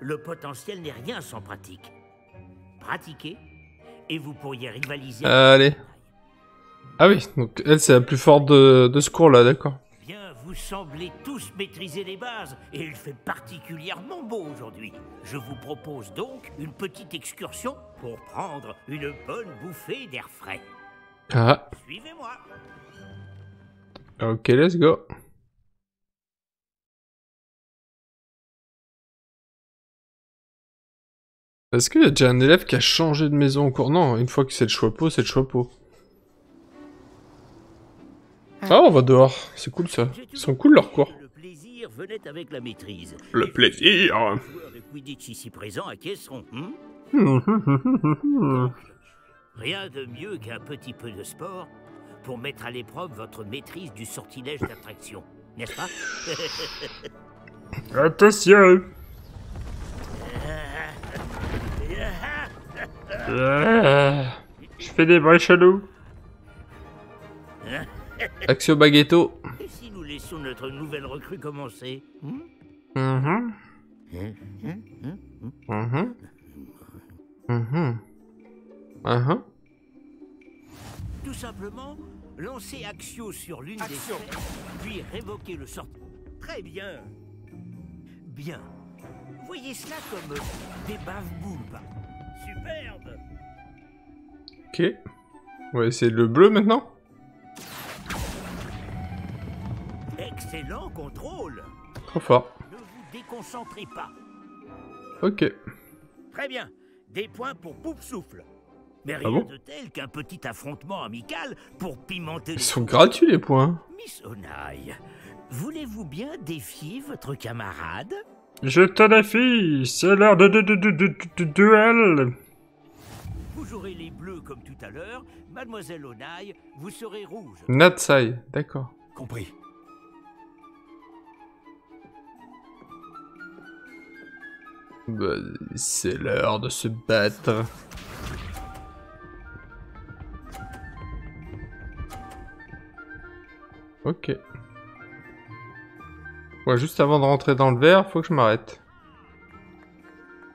S15: le potentiel n'est rien sans pratique. Pratiquez, et vous pourriez rivaliser.
S1: Allez. Ah oui, donc elle c'est la plus forte de, de ce cours là, d'accord.
S15: Bien, vous semblez tous maîtriser les bases, et il fait particulièrement beau aujourd'hui. Je vous propose donc une petite excursion pour prendre une bonne bouffée d'air frais.
S1: Ah,
S15: Suivez-moi.
S1: ok, let's go. Est-ce qu'il y a déjà un élève qui a changé de maison au cours? Non, une fois que c'est le choixpeau, c'est le choixpeau. Ah, on va dehors. C'est cool ça. Ils sont cool leurs cours.
S15: Le plaisir venait avec la maîtrise.
S1: Le plaisir.
S15: Les joueurs de Quidditch ici présents acquiesceront. hmm Rien de mieux qu'un petit peu de sport pour mettre à l'épreuve votre maîtrise du sortilège d'attraction, n'est-ce pas?
S1: Attention Je fais des bruits chelous. Axio Baguetto.
S15: Et si nous laissions notre nouvelle recrue commencer. Hein,
S1: Mhm. Mhm. Mhm.
S15: Tout simplement, lancer Axio sur l'une des sphères, puis révoquer le sort. Très bien. Bien. Voyez cela comme des bave-boules. Superbe.
S1: Ok. On va essayer le bleu maintenant.
S15: Excellent contrôle.
S1: Trop fort.
S15: Ne vous déconcentrez pas.
S1: Ok.
S15: Très bien. Des points pour Poupe Souffle. Mais
S1: Ah
S15: rien
S1: bon
S15: de tel qu'un petit affrontement amical pour pimenter
S1: Ils
S15: les
S1: sont gratuits les points.
S15: Miss Onaï, voulez-vous bien défier votre camarade?
S1: Je te défie, c'est l'heure de, de, de, de, de- de duel.
S15: Vous jouerez les bleus comme tout à l'heure. Mademoiselle Onaï, vous serez rouge.
S1: Natsai, d'accord.
S4: Compris.
S1: Bah, c'est l'heure de se battre. Ok. Ouais, juste avant de rentrer dans le verre, faut que je m'arrête.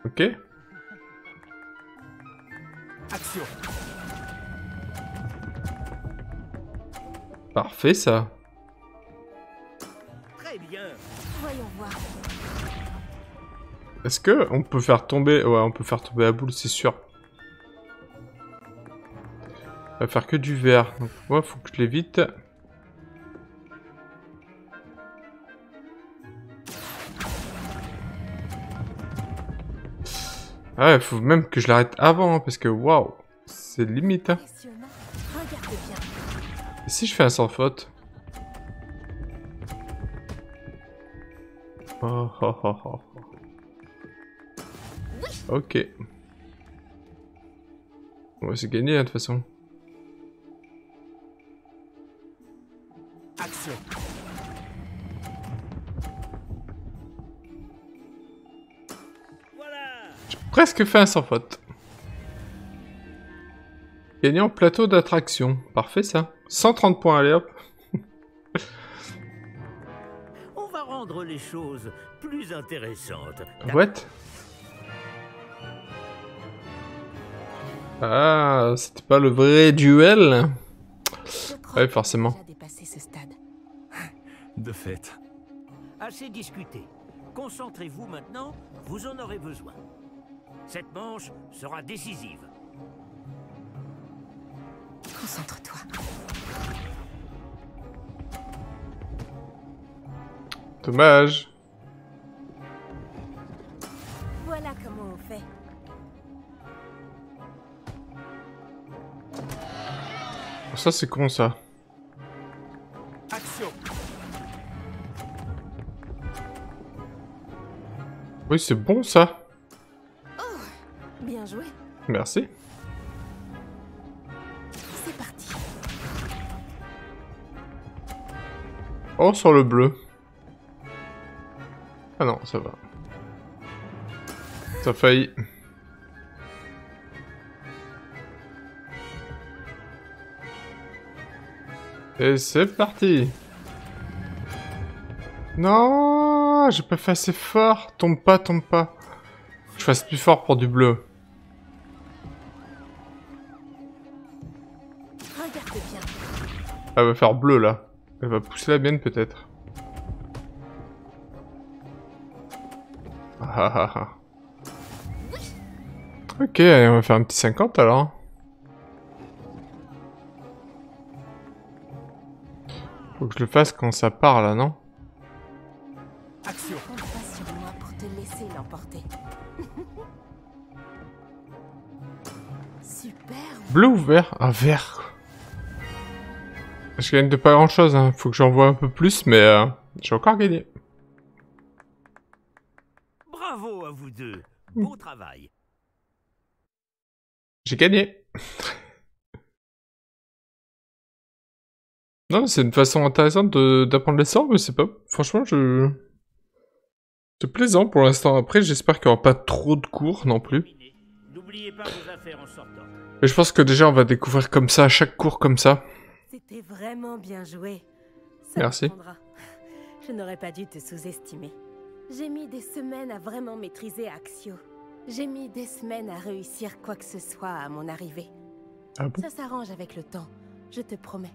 S1: Ok.
S4: Action
S1: Parfait ça.
S15: Très bien.
S3: Voyons voir.
S1: Est-ce que on peut faire tomber... Ouais, on peut faire tomber la boule, c'est sûr. On va faire que du verre. Donc, moi, faut que je l'évite. Ouais, faut même que je l'arrête avant, hein, parce que waouh, c'est limite. Hein. Si je fais un sans faute? Oh, oh, oh, oh. Ok. On va se gagner, hein, de toute façon.
S15: Action.
S1: Presque fait un sans faute. Gagnant plateau d'attraction. Parfait ça. 130 points, allez hop.
S15: On va rendre les choses plus intéressantes.
S1: What Ah, c'était pas le vrai duel Ouais, forcément.
S5: Dépasser ce stade.
S4: De fait.
S15: Assez discuté. Concentrez-vous maintenant, vous en aurez besoin. Cette manche sera décisive.
S5: Concentre-toi.
S1: Dommage.
S3: Voilà comment on fait.
S1: Ça, c'est con, ça.
S15: Action.
S1: Oui, c'est bon, ça. Merci.
S5: C'est parti.
S1: Oh, sur le bleu. Ah non, ça va. Ça a failli. Et c'est parti Non J'ai pas fait assez fort Tombe pas, tombe pas. Je fasse plus fort pour du bleu. Elle va faire bleu là. Elle va pousser la mienne peut-être. Ah ah ah. Ok, allez, on va faire un petit 50 alors. Faut que je le fasse quand ça part là, non?
S15: Action.
S1: Bleu ou vert? Ah, vert. Je gagne de pas grand chose, hein. faut que j'en vois un peu plus, mais euh, j'ai encore gagné.
S15: Bravo à vous deux. Beau travail.
S1: J'ai gagné. non, mais c'est une façon intéressante d'apprendre les sorts, mais c'est pas... Franchement, je... C'est plaisant pour l'instant. Après, j'espère qu'il n'y aura pas trop de cours non plus.
S15: N'oubliez pas vos affaires en sortant.
S1: Mais je pense que déjà, on va découvrir comme ça, chaque cours comme ça.
S3: C'était vraiment bien joué. Ça
S1: Merci.
S3: Je n'aurais pas dû te sous-estimer. J'ai mis des semaines à vraiment maîtriser Axio. J'ai mis des semaines à réussir quoi que ce soit à mon arrivée.
S1: Ah bon?
S3: Ça s'arrange avec le temps, je te promets.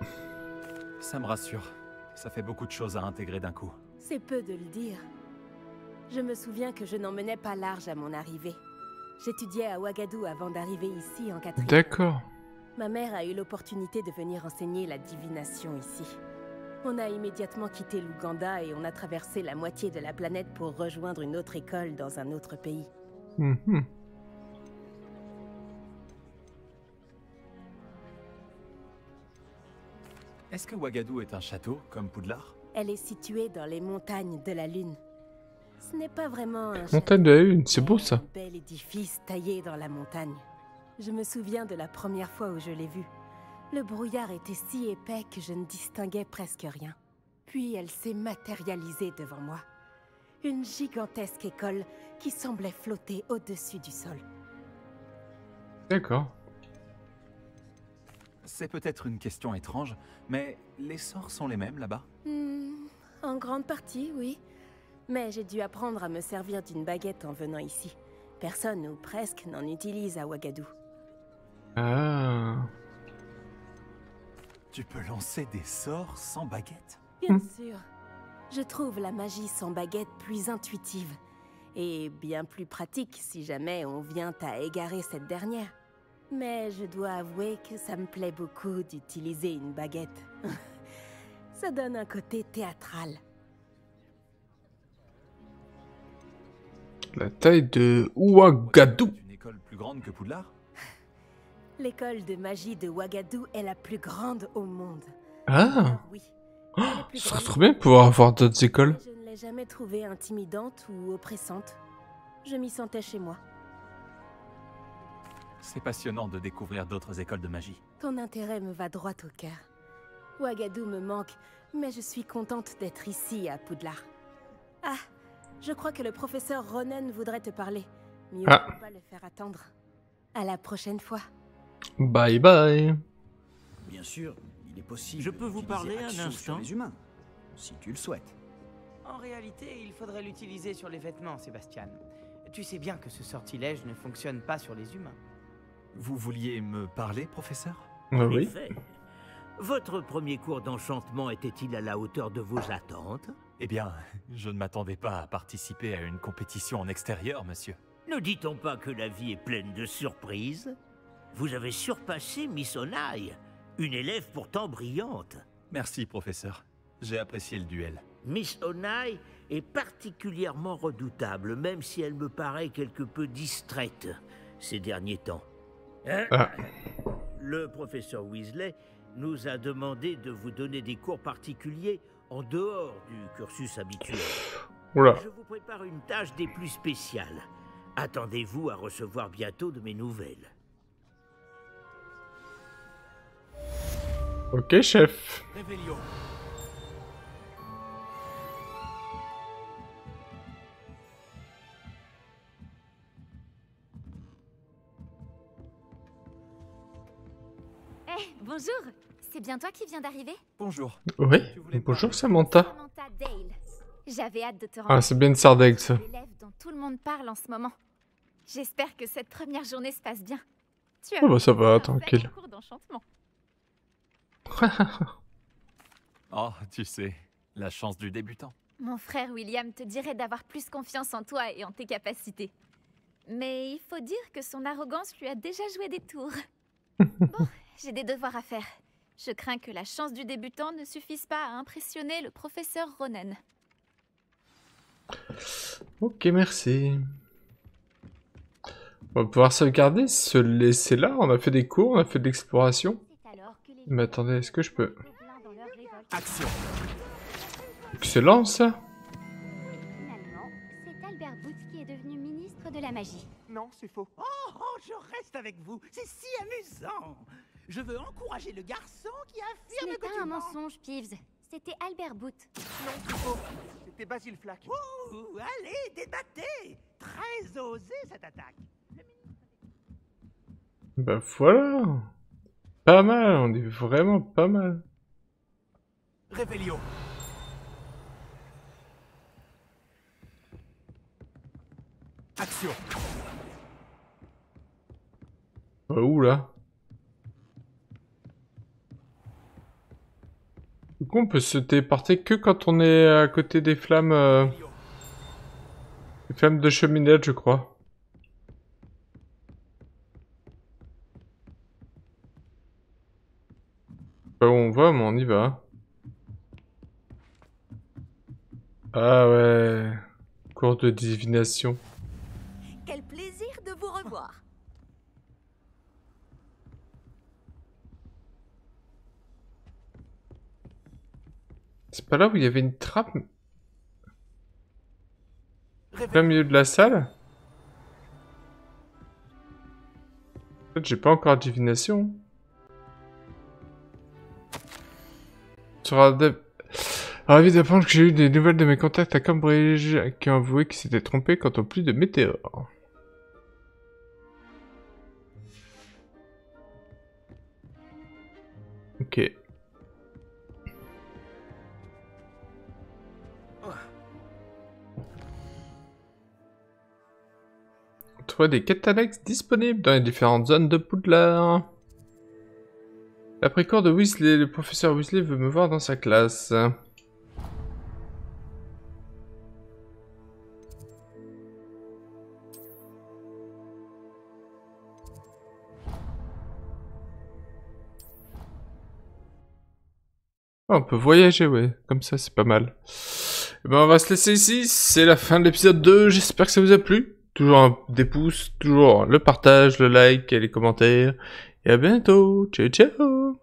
S4: Ça me rassure. Ça fait beaucoup de choses à intégrer d'un coup.
S3: C'est peu de le dire. Je me souviens que je n'en menais pas large à mon arrivée. J'étudiais à Ouagadou avant d'arriver ici en quatrième.
S1: D'accord.
S3: Ma mère a eu l'opportunité de venir enseigner la divination ici. On a immédiatement quitté l'Ouganda et on a traversé la moitié de la planète pour rejoindre une autre école dans un autre pays.
S1: Mhm.
S4: Est-ce que Ouagadou est un château, comme Poudlard?
S3: Elle est située dans les montagnes de la Lune. Ce n'est pas vraiment un
S1: Montagne de la Lune, c'est beau ça.
S3: bel édifice taillé dans la montagne. Je me souviens de la première fois où je l'ai vu. Le brouillard était si épais que je ne distinguais presque rien. Puis elle s'est matérialisée devant moi. Une gigantesque école qui semblait flotter au-dessus du sol.
S1: D'accord.
S4: C'est peut-être une question étrange, mais les sorts sont les mêmes là-bas?
S3: Hmm, en grande partie, oui. Mais j'ai dû apprendre à me servir d'une baguette en venant ici. Personne ou presque n'en utilise à Ouagadou.
S1: Ah.
S4: Tu peux lancer des sorts sans baguette?
S3: Bien sûr. Je trouve la magie sans baguette plus intuitive et bien plus pratique si jamais on vient à égarer cette dernière. Mais je dois avouer que ça me plaît beaucoup d'utiliser une baguette. ça donne un côté théâtral.
S1: La taille de Ouagadou.
S4: Une école plus grande que Poudlard?
S3: L'école de magie de Ouagadou est la plus grande au monde.
S1: Ah.
S3: Oui,
S1: Ce serait trop bien de pouvoir avoir d'autres écoles.
S3: Je ne l'ai jamais trouvée intimidante ou oppressante. Je m'y sentais chez moi.
S4: C'est passionnant de découvrir d'autres écoles de magie.
S3: Ton intérêt me va droit au cœur. Ouagadou me manque, mais je suis contente d'être ici à Poudlard. Ah, je crois que le professeur Ronan voudrait te parler. Mieux
S1: Ah.
S3: ne pas le faire attendre. À la prochaine fois.
S1: Bye bye.
S10: Bien sûr, il est possible.
S15: Je peux vous parler un instant
S10: les humains, si tu le souhaites.
S12: En réalité, il faudrait l'utiliser sur les vêtements, Sébastien. Tu sais bien que ce sortilège ne fonctionne pas sur les humains.
S4: Vous vouliez me parler, professeur?
S1: Oui.
S15: Votre premier cours d'enchantement était-il à la hauteur de vos attentes?
S4: Eh bien, je ne m'attendais pas à participer à une compétition en extérieur, monsieur.
S15: Ne dit-on pas que la vie est pleine de surprises? Vous avez surpassé Miss Onai, une élève pourtant brillante.
S4: Merci, professeur. J'ai apprécié le duel.
S15: Miss Onai est particulièrement redoutable, même si elle me paraît quelque peu distraite ces derniers temps. Hein
S1: Ah.
S15: Le professeur Weasley nous a demandé de vous donner des cours particuliers en dehors du cursus habituel.
S1: Oula.
S15: Je vous prépare une tâche des plus spéciales. Attendez-vous à recevoir bientôt de mes nouvelles.
S1: Ok, chef.
S7: Révélio.
S5: Eh, bonjour C'est bien toi qui viens d'arriver?
S4: Bonjour.
S1: Oui. Bonjour, Samantha.
S5: Samantha Dale. J'avais hâte de te
S1: Ah,
S5: rencontrer.
S1: c'est bien Sardeg, ça.
S5: L'élève dont tout le monde parle en ce moment. J'espère que cette première journée se passe bien. Tu as
S1: Oh, bah, ça va, tranquille.
S5: cours d'enchantement.
S4: Oh, tu sais, la chance du débutant.
S5: Mon frère William te dirait d'avoir plus confiance en toi et en tes capacités. Mais il faut dire que son arrogance lui a déjà joué des tours. bon, j'ai des devoirs à faire. Je crains que la chance du débutant ne suffise pas à impressionner le professeur Ronan.
S1: Ok, merci. On va pouvoir sauvegarder, se laisser là. On a fait des cours, on a fait de l'exploration. Mais attendez, est-ce que je peux...
S7: Action.
S1: Excellent, ça.
S14: Finalement, c'est Albert Booth qui est devenu ministre de la magie.
S2: Non, c'est faux. Oh, oh, je reste avec vous. C'est si amusant. Je veux encourager le garçon qui
S14: Ce
S2: affirme
S14: n'est
S2: que
S14: pas
S2: tu
S14: un
S2: mens.
S14: mensonge, Peeves. C'était Albert Booth.
S2: Non, c'est faux. C'était Basile Flack. Ouh, allez, débattez. Très osé cette attaque.
S1: Bah voilà. Pas mal, on est vraiment pas mal.
S7: Révélio. Action.
S1: Bah, où là? Du coup, on peut se téléporter que quand on est à côté des flammes... euh, Des flammes de cheminette, je crois. Pas où on va, mais on y va. Ah ouais... Cours de divination.
S6: Quel plaisir de vous revoir.
S1: C'est pas là où il y avait une trappe? Plein milieu de la salle? En fait, j'ai pas encore divination. Sera de... Ravi d'apprendre que j'ai eu des nouvelles de mes contacts à Cambridge qui ont avoué qu'ils s'étaient trompés quant au plus de météores. Ok. Trouver des quêtes disponibles dans les différentes zones de Poudlard. L'après-cours de Weasley, le professeur Weasley veut me voir dans sa classe. Ah, on peut voyager, ouais. Comme ça, c'est pas mal. Eh ben, on va se laisser ici. C'est la fin de l'épisode 2. J'espère que ça vous a plu. Toujours des pouces, toujours le partage, le like et les commentaires. Et à bientôt. Ciao, ciao.